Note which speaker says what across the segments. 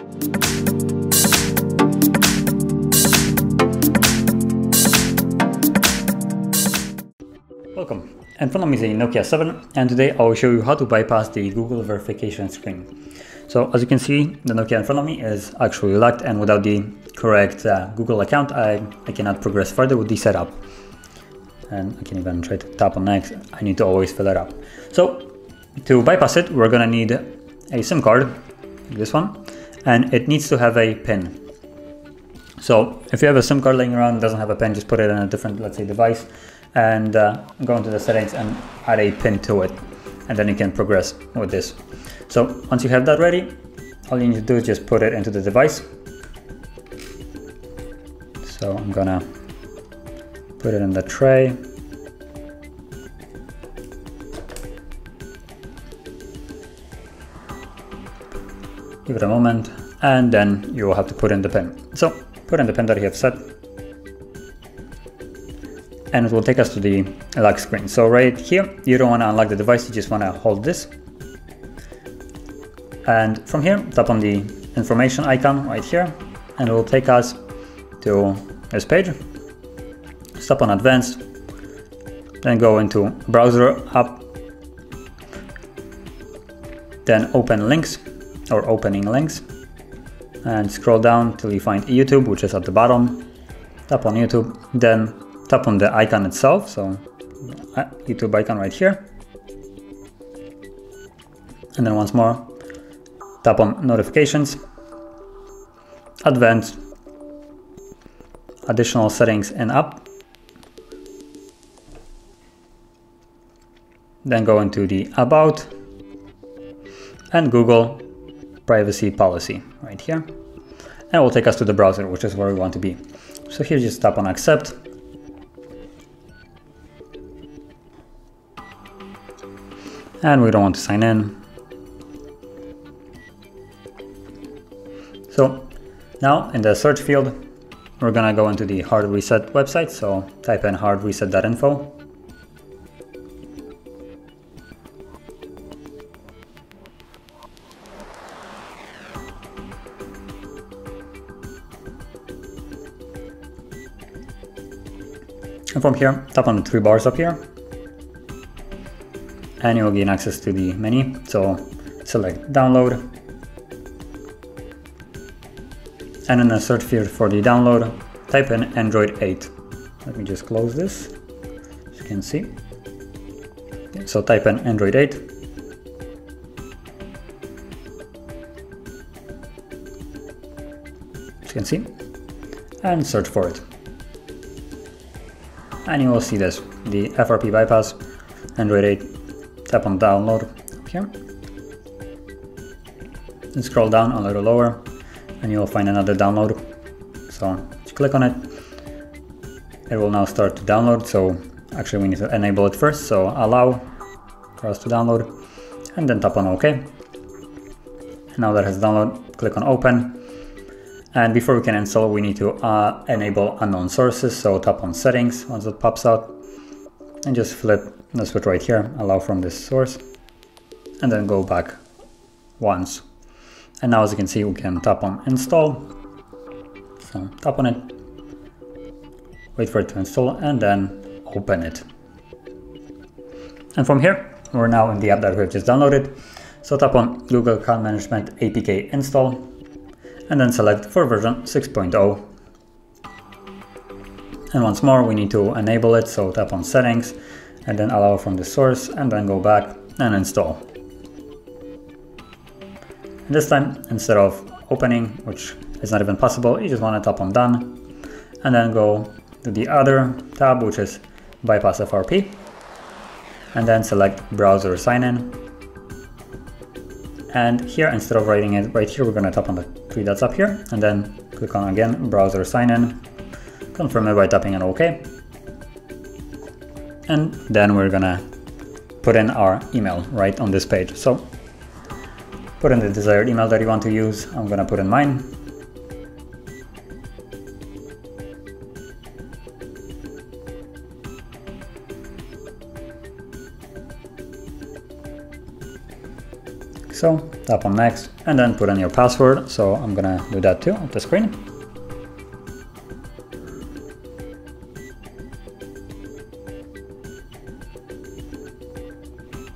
Speaker 1: Welcome. In front of me is a Nokia 7 and today I will show you how to bypass the Google verification screen. So as you can see the Nokia in front of me is actually locked and without the correct uh, Google account I, I cannot progress further with the setup. And I can even try to tap on next, I need to always fill it up. So to bypass it we're gonna need a SIM card, like this one, and it needs to have a pin. So if you have a SIM card laying around doesn't have a pin, just put it in a different, let's say, device and uh, go into the settings and add a pin to it and then you can progress with this. So once you have that ready all you need to do is just put it into the device. So I'm gonna put it in the tray give it a moment and then you will have to put in the pin so put in the pin that you have set and it will take us to the lock screen. So right here, you don't want to unlock the device, you just want to hold this. And from here, tap on the information icon right here, and it will take us to this page. Stop on advanced, then go into browser app, then open links or opening links and scroll down till you find YouTube, which is at the bottom. Tap on YouTube, then tap on the icon itself, so uh, YouTube icon right here. And then once more, tap on notifications, advanced, additional settings and app. Then go into the about and Google privacy policy right here. And it will take us to the browser, which is where we want to be. So here just tap on accept and we don't want to sign in. So now in the search field, we're gonna go into the hard reset website. So type in hardreset.info. And from here, tap on the three bars up here and you will gain access to the menu. So select download and in the search field for the download, type in Android 8. Let me just close this, as you can see. So type in Android 8. As you can see, and search for it. And you will see this, the FRP bypass, Android 8 tap on download up here. And scroll down a little lower and you will find another download. So click on it. It will now start to download so actually we need to enable it first. So allow for us to download and then tap on ok. Now that has downloaded click on open and before we can install we need to uh, enable unknown sources so tap on settings once it pops out and just flip the switch right here, allow from this source, and then go back once. And now as you can see, we can tap on install. So tap on it, wait for it to install, and then open it. And from here, we're now in the app that we've just downloaded. So tap on Google Account Management APK install, and then select for version 6.0 and once more, we need to enable it, so tap on settings and then allow from the source and then go back and install. And this time, instead of opening, which is not even possible, you just want to tap on done and then go to the other tab, which is bypass FRP and then select browser sign in. And here, instead of writing it right here, we're to tap on the three dots up here and then click on again browser sign in confirm it by tapping on OK. And then we're gonna put in our email right on this page. So put in the desired email that you want to use. I'm gonna put in mine. So, tap on next and then put in your password. So I'm gonna do that too on the screen.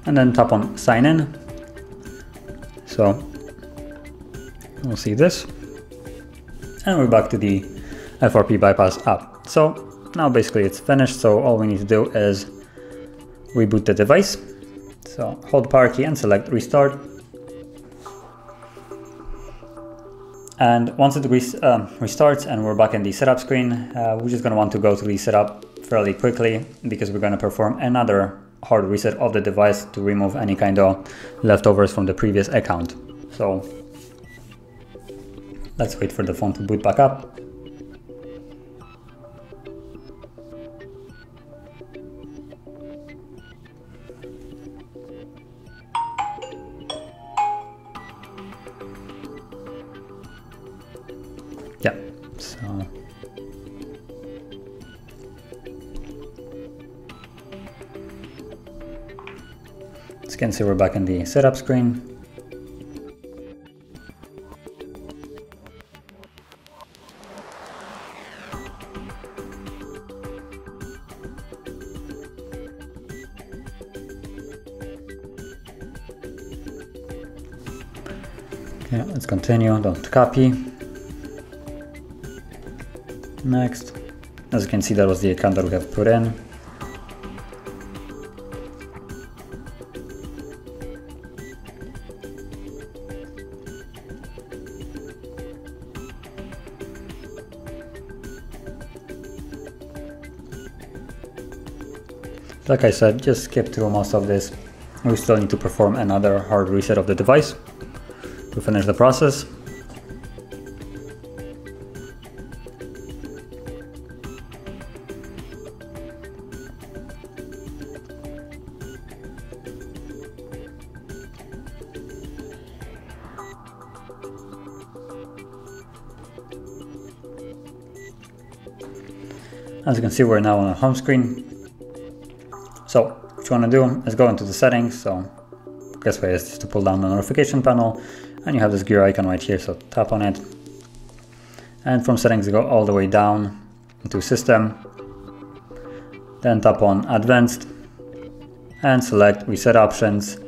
Speaker 1: And then tap on sign in. So we'll see this. And we're back to the FRP bypass app. So now basically it's finished. So all we need to do is reboot the device. So hold power key and select restart. And once it um, restarts and we're back in the setup screen, uh, we're just to want to go to the setup fairly quickly because we're to perform another hard reset of the device to remove any kind of leftovers from the previous account. So let's wait for the phone to boot back up. Can see we're back in the setup screen. Okay, let's continue, don't copy. Next. As you can see, that was the account that we have put in. Like I said, just skip through most of this. We still need to perform another hard reset of the device to finish the process. As you can see, we're now on the home screen. So what you want to do is go into the settings. So best way is just to pull down the notification panel and you have this gear icon right here. So tap on it. And from settings, go all the way down into system. Then tap on advanced and select reset options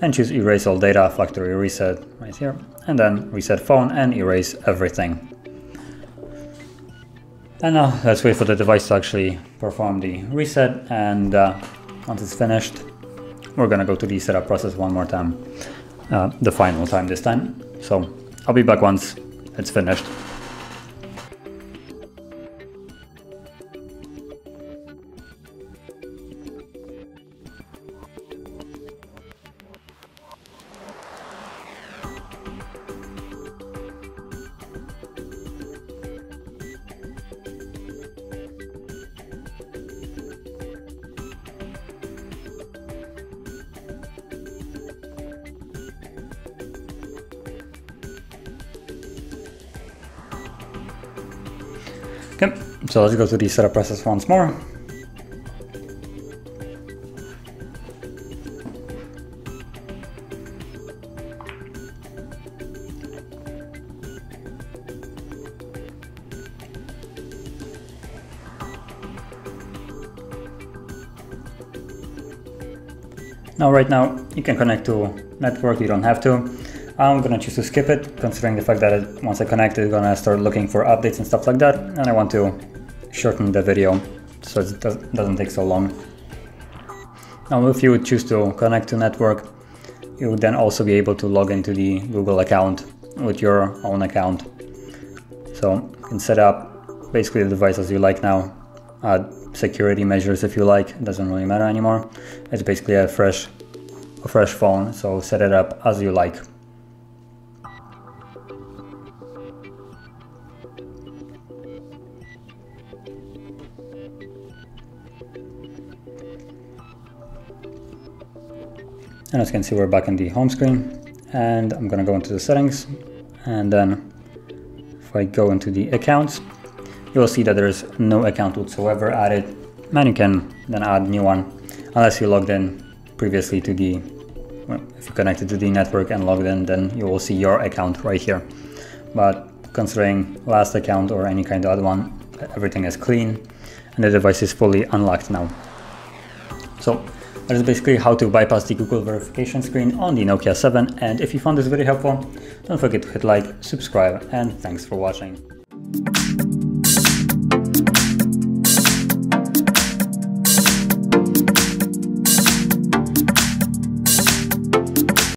Speaker 1: and choose erase all data factory reset right here and then reset phone and erase everything. And now let's wait for the device to actually perform the reset and uh, once it's finished, we're gonna go to the setup process one more time, uh, the final time this time. So I'll be back once it's finished. Okay, so let's go through the setup process once more. Now right now you can connect to network, you don't have to. I'm gonna choose to skip it, considering the fact that it, once I connect, it's gonna start looking for updates and stuff like that, and I want to shorten the video so it does, doesn't take so long. Now, if you would choose to connect to network, you would then also be able to log into the Google account with your own account. So you can set up basically the device as you like now, add security measures if you like, it doesn't really matter anymore. It's basically a fresh, a fresh phone, so set it up as you like. And as you can see, we're back in the home screen and I'm gonna go into the settings and then if I go into the accounts, you'll see that there's no account whatsoever added and you can then add new one unless you logged in previously to the well, if you connected to the network and logged in, then you will see your account right here. But considering last account or any kind of other one, everything is clean and the device is fully unlocked now. So that is basically how to bypass the Google verification screen on the Nokia 7 and if you found this video helpful, don't forget to hit like, subscribe and thanks for watching.